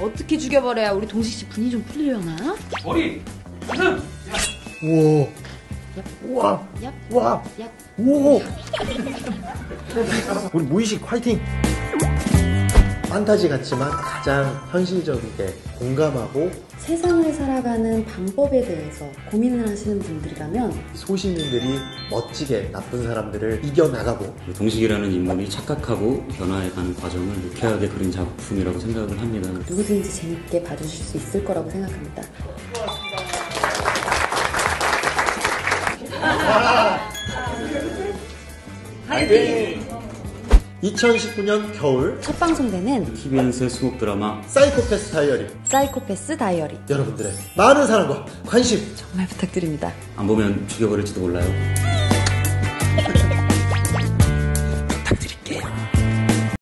어떻게 죽여버려야 우리 동식 씨 분이 좀 풀리려나? 머리 가슴 우와. 우와. 얍, 우와. 얍. 오. 우리 무의식 화이팅. 판타지 같지만 가장 현실적이게 공감하고 세상을 살아가는 방법에 대해서 고민을 하시는 분들이라면 소시민들이 멋지게 나쁜 사람들을 이겨나가고 동식이라는 인물이 착각하고 변화해가는 과정을 유쾌하게 그린 작품이라고 생각을 합니다. 누구든지 재밌게 봐주실 수 있을 거라고 생각합니다. 2019년 겨울 첫 방송되는 TVN스의 수목 드라마 사이코패스 다이어리 사이코패스 다이어리 여러분들의 많은 사랑과 관심 정말 부탁드립니다. 안 보면 죽여버릴지도 몰라요. 부탁드립니다.